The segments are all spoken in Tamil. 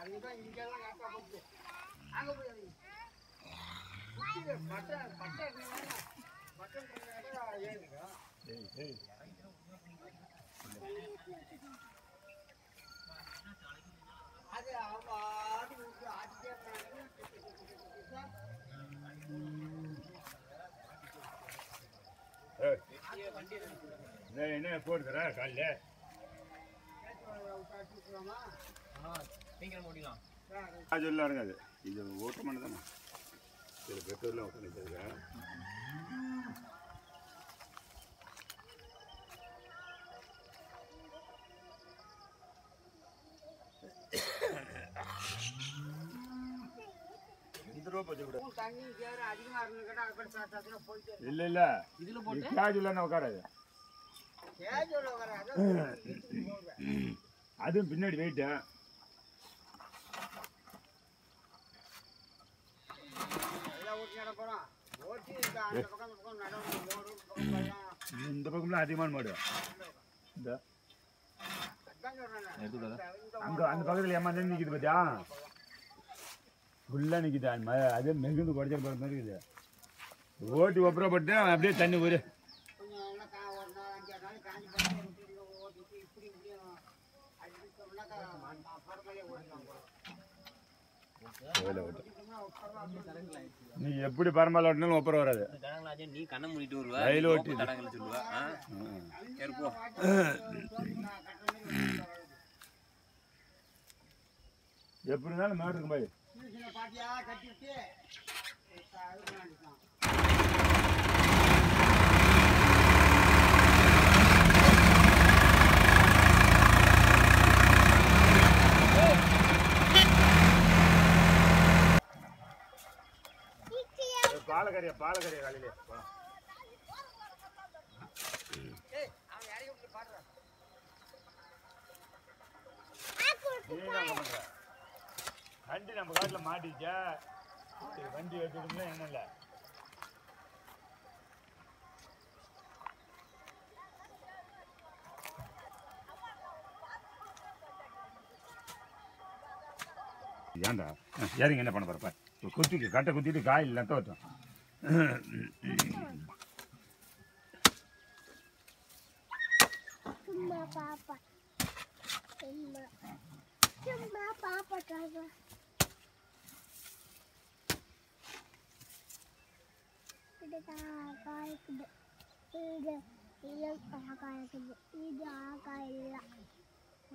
அதுதான் இங்கெல்லாம் கரெக்டாக போச்சு அங்கே போய் அது. இது பட்டை பட்டை இருக்குன்னா, பட்டை இருக்கிற இடம் ஏறுங்க. அது அவங்க ஆடி விட்டு ஆடிட்டே போனாங்க. என்ன போடுறா காலைல. முடிக்கலாம் அதெல்லாம் இருக்காது இது ஓட்ட மண்ணு தானே. இது பெட்ரோல்லாம் ஓட்ட போயிட்டு இல்லை இல்லை. இதுல இது போட்டு கேஜ் உட்காராது? அதுவும் பின்னாடி வெயிட்டா இந்த பக்கம்லாம் அதிகமான மாடு. இந்த. அங்க அந்த பக்கத்துல ஏமா நிக்குது பாத்தியா? ஃபுல்லா நிக்குது அந்த ம- அதே மெகுந்து குறைச்சல் போற மாதிரி இருக்குது. ஓட்டி ஒப்புறப்பட்டு அப்படியே தண்ணி ஒரு நீ எப்படி பரமால ஓட்டினாலும் ஒப்புறம் வராது. நீ கண்ணை மூடிட்டு வருவ. ரயில் ஓட்டி தடங்கள் சொல்லுவ. எப்படி இருந்தாலும் மாடு இருக்கும் பாய் பாலக்கறியா பாலக்கறியா காலையிலே. வண்டி நம்ம காட்டுல மாட்டிச்சா? வண்டி வச்சுக்கணும்னா என்ன இல்லை ஏன்டா? ஏறிங்க என்ன பண்ண போறப்ப குத்திக்கு கட்டை குத்திட்டு காயில் இல்லாத Cuma papa. Cuma. Cuma papa coba. Kita.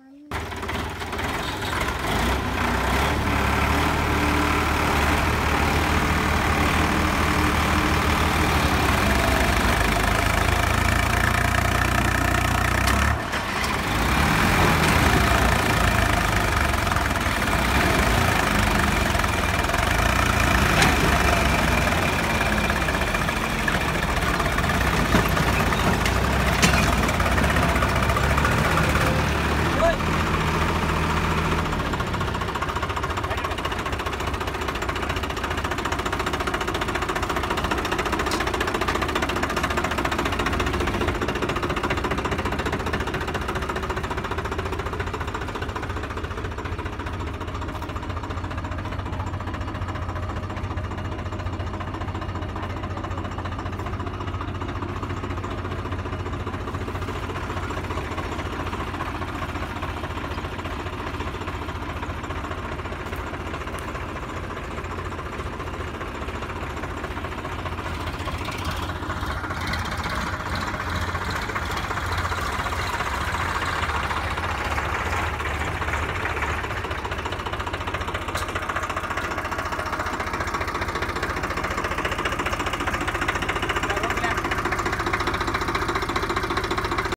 Ini